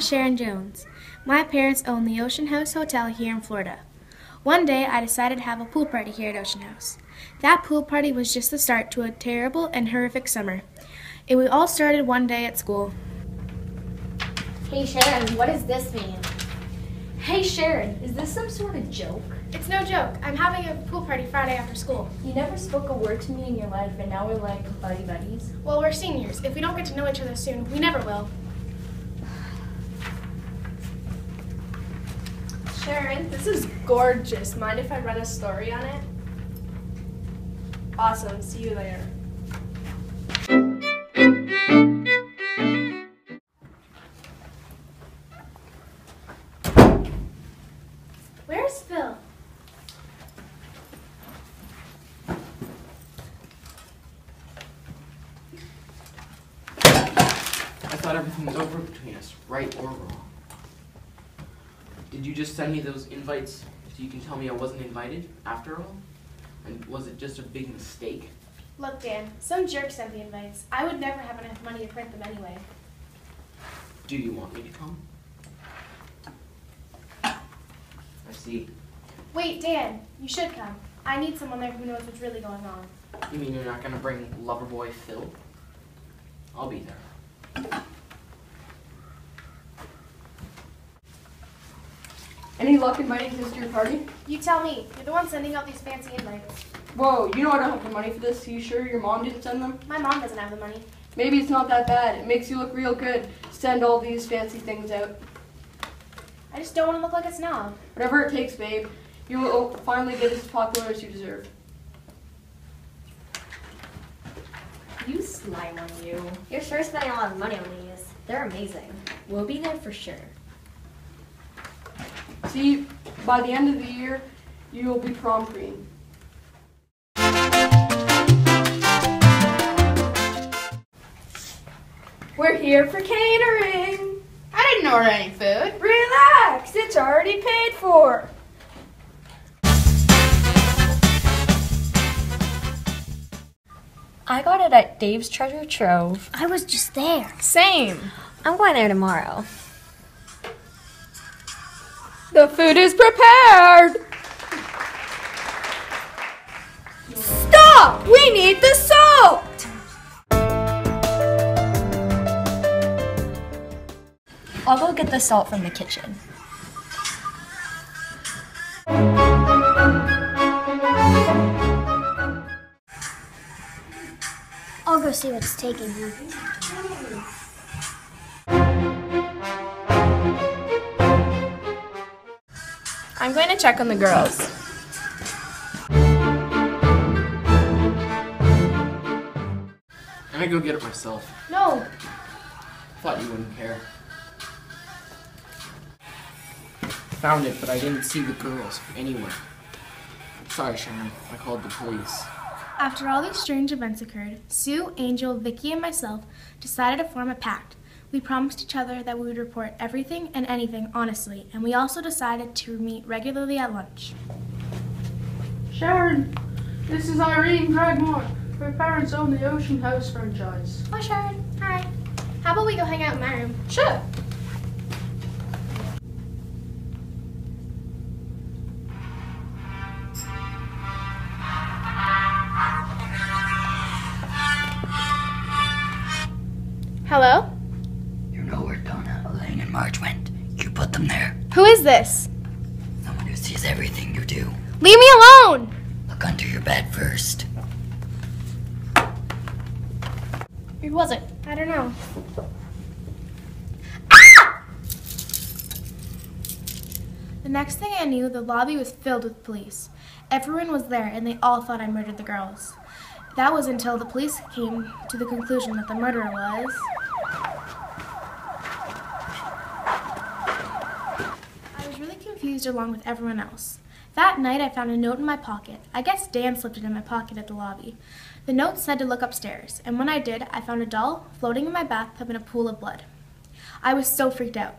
Sharon Jones. My parents own the Ocean House Hotel here in Florida. One day I decided to have a pool party here at Ocean House. That pool party was just the start to a terrible and horrific summer. It all started one day at school. Hey Sharon, what does this mean? Hey Sharon, is this some sort of joke? It's no joke. I'm having a pool party Friday after school. You never spoke a word to me in your life, and now we're like buddy buddies. Well, we're seniors. If we don't get to know each other soon, we never will. Sharon, this is gorgeous. Mind if I write a story on it? Awesome. See you later. Where's Phil? I thought everything was over between us, right or wrong. Did you just send me those invites so you can tell me I wasn't invited after all? And was it just a big mistake? Look, Dan, some jerk sent the invites. I would never have enough money to print them anyway. Do you want me to come? I see. Wait, Dan, you should come. I need someone there who knows what's really going on. You mean you're not gonna bring Loverboy Phil? I'll be there. Any luck inviting this to your party? You tell me. You're the one sending out these fancy invites. Whoa, you know I don't have the money for this. Are you sure your mom didn't send them? My mom doesn't have the money. Maybe it's not that bad. It makes you look real good. Send all these fancy things out. I just don't want to look like a snob. Whatever it takes, babe. You will finally get as popular as you deserve. You slime on you. You're sure spending a lot of money on these. They're amazing. We'll be there for sure. See, by the end of the year, you will be prom queen. We're here for catering. I didn't order any food. Relax, it's already paid for. I got it at Dave's Treasure Trove. I was just there. Same. I'm going there tomorrow. The food is prepared. Stop! We need the salt. I'll go get the salt from the kitchen. I'll go see what's taking him. I'm going to check on the girls. I'm gonna go get it myself. No. Thought you wouldn't care. Found it, but I didn't see the girls anywhere. Sorry, Sharon. I called the police. After all these strange events occurred, Sue, Angel, Vicky, and myself decided to form a pact. We promised each other that we would report everything and anything honestly, and we also decided to meet regularly at lunch. Sharon, this is Irene Craigmore. Her parents own the Ocean House franchise. Hi, Sharon. Hi. How about we go hang out in my room? Sure. Hello? You know where Donna, Elaine, and Marge went. You put them there. Who is this? Someone who sees everything you do. Leave me alone! Look under your bed first. Who was it? I don't know. Ah! The next thing I knew, the lobby was filled with police. Everyone was there, and they all thought I murdered the girls. That was until the police came to the conclusion that the murderer was. I along with everyone else. That night, I found a note in my pocket. I guess Dan slipped it in my pocket at the lobby. The note said to look upstairs, and when I did, I found a doll floating in my bathtub in a pool of blood. I was so freaked out.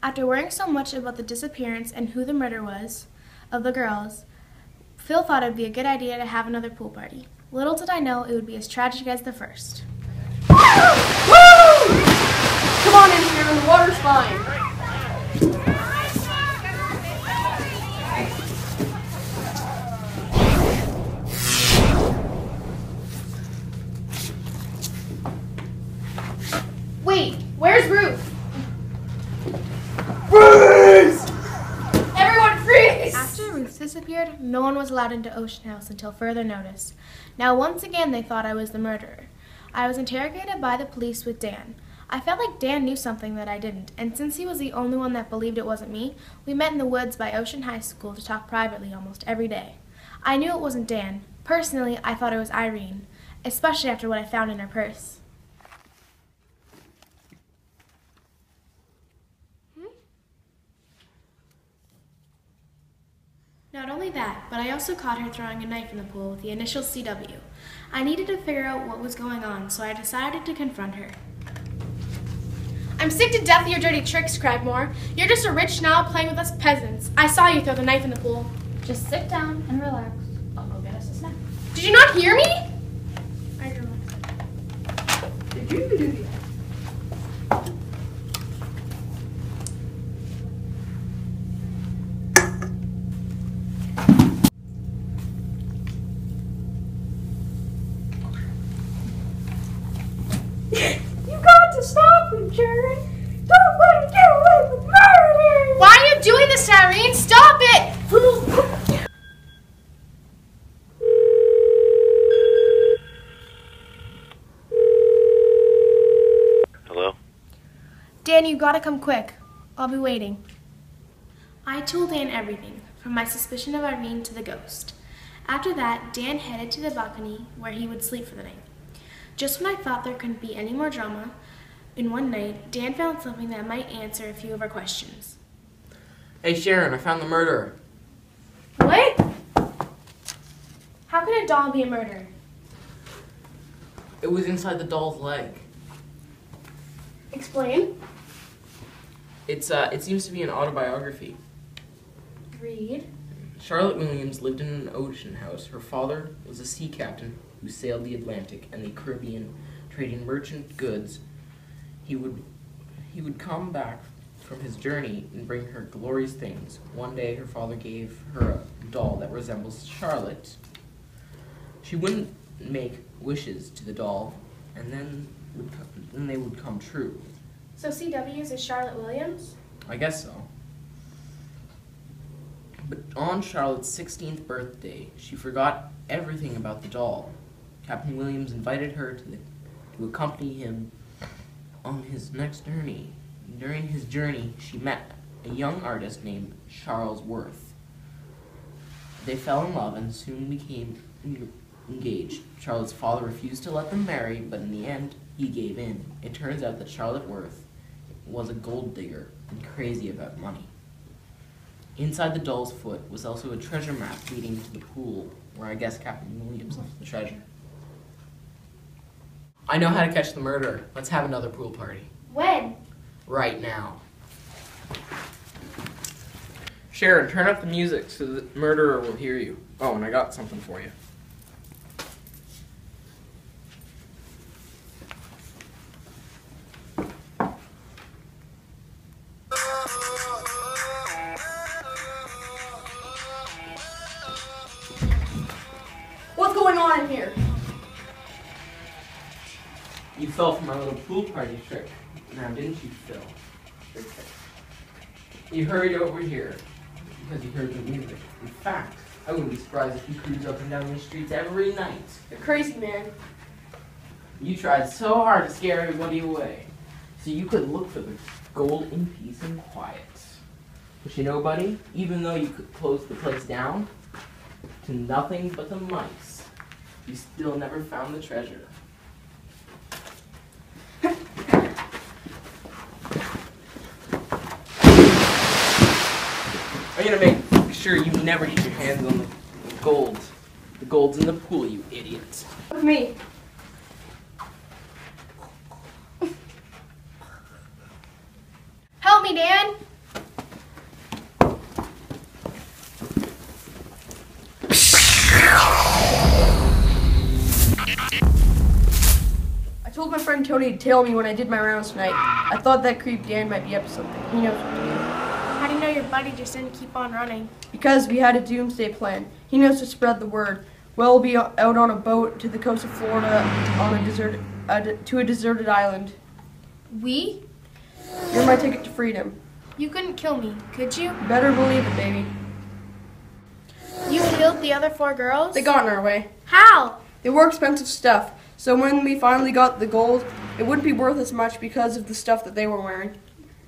After worrying so much about the disappearance and who the murder was of the girls, Phil thought it would be a good idea to have another pool party. Little did I know it would be as tragic as the first. Woo! Come on in here, the water's fine. Where's Ruth? Freeze! Everyone freeze! After Ruth disappeared, no one was allowed into Ocean House until further notice. Now, once again, they thought I was the murderer. I was interrogated by the police with Dan. I felt like Dan knew something that I didn't, and since he was the only one that believed it wasn't me, we met in the woods by Ocean High School to talk privately almost every day. I knew it wasn't Dan. Personally, I thought it was Irene, especially after what I found in her purse. Not only that, but I also caught her throwing a knife in the pool with the initial CW. I needed to figure out what was going on, so I decided to confront her. I'm sick to death of your dirty tricks, Cragmore. You're just a rich snob playing with us peasants. I saw you throw the knife in the pool. Just sit down and relax. I'll go get us a snack. Did you not hear me? I don't know. You got to stop him, Jerry. Don't let him get away with murder. Why are you doing this, Irene? Stop it! Hello? Dan, you gotta come quick. I'll be waiting. I told Dan everything, from my suspicion of Irene to the ghost. After that, Dan headed to the balcony where he would sleep for the night. Just when I thought there couldn't be any more drama, in one night, Dan found something that might answer a few of our questions. Hey Sharon, I found the murderer. What? How can a doll be a murderer? It was inside the doll's leg. Explain. It's uh, it seems to be an autobiography. Read. Charlotte Williams lived in an ocean house. Her father was a sea captain who sailed the Atlantic and the Caribbean, trading merchant goods. He would he would come back from his journey and bring her glorious things. One day, her father gave her a doll that resembles Charlotte. She wouldn't make wishes to the doll, and then would co- then they would come true. So CW's is Charlotte Williams? I guess so. But on Charlotte's 16th birthday, she forgot everything about the doll. Captain Williams invited her to, the, to accompany him on his next journey. During his journey, she met a young artist named Charles Worth. They fell in love and soon became engaged. Charlotte's father refused to let them marry, but in the end, he gave in. It turns out that Charlotte Worth was a gold digger and crazy about money. Inside the doll's foot was also a treasure map leading to the pool where I guess Captain Williams left the treasure. I know how to catch the murderer. Let's have another pool party. When? Right now. Sharon, turn up the music so the murderer will hear you. Oh, and I got something for you. What's going on in here? You fell for my little pool party trick. Now, didn't you, Phil? You hurried over here because you heard the music. In fact, I wouldn't be surprised if you cruised up and down the streets every night. You're crazy, man. You tried so hard to scare everybody away, so you could look for the gold in peace and quiet. But you know, buddy, even though you could close the place down to nothing but the mice, you still never found the treasure. I'm gonna make sure you never get your hands on the gold. The gold's in the pool, you idiot. With me. Help me, Dan! I told my friend Tony to tail me when I did my rounds tonight. I thought that creep Dan might be up to something. He knows what to do. How do you know your buddy just didn't keep on running? Because we had a doomsday plan. He knows to spread the word. We'll be out on a boat to the coast of Florida on a deserted, uh, to a deserted island. We? You're my ticket to freedom. You couldn't kill me, could you? Better believe it, baby. You killed the other four girls? They got in our way. How? They were expensive stuff, so when we finally got the gold, it wouldn't be worth as much because of the stuff that they were wearing.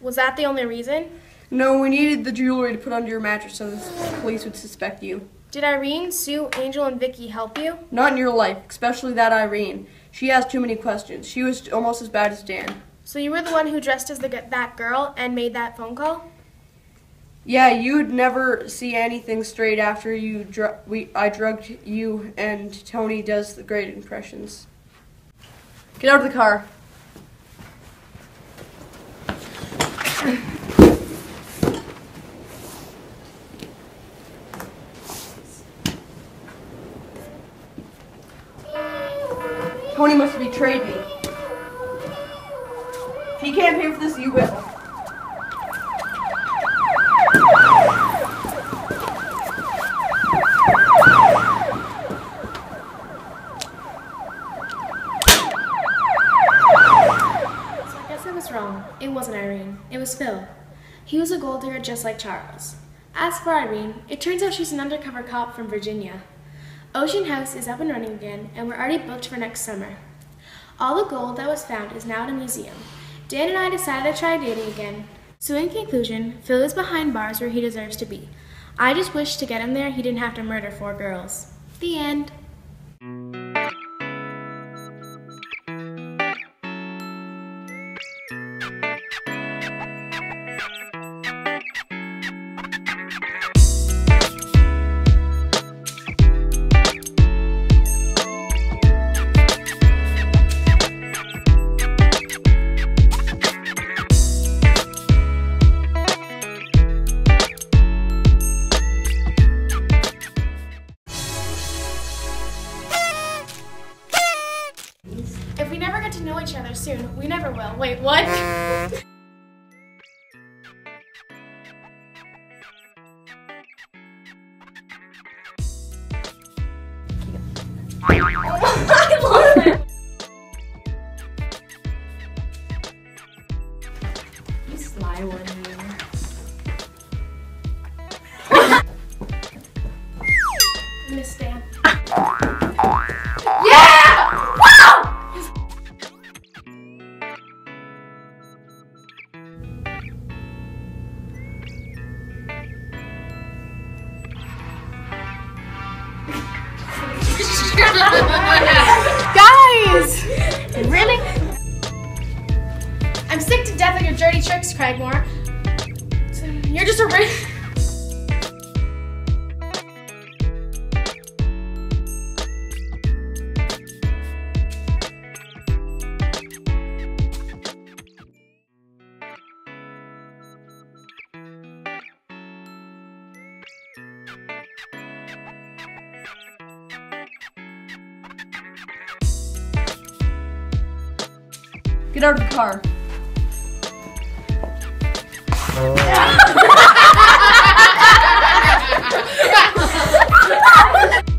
Was that the only reason? No, we needed the jewelry to put under your mattress so the police would suspect you. Did Irene, Sue, Angel, and Vicky help you? Not in your life, especially that Irene. She asked too many questions. She was almost as bad as Dan. So you were the one who dressed as the, that girl and made that phone call? Yeah, you'd never see anything straight after you dr- we I drugged you and Tony does the great impressions. Get out of the car. Tony must have betrayed me. If he can't pay for this, you will. So I guess I wrong. It wasn't Irene. It was Phil. He was a gold digger just like Charles. As for Irene, it turns out she's an undercover cop from Virginia. Ocean House is up and running again, and we're already booked for next summer. All the gold that was found is now at a museum. Dan and I decided to try dating again. So in conclusion, Phil is behind bars where he deserves to be. I just wish to get him there he didn't have to murder four girls. The end. Soon, we never will. Wait, what? You sly one, Get out of the car. Oh.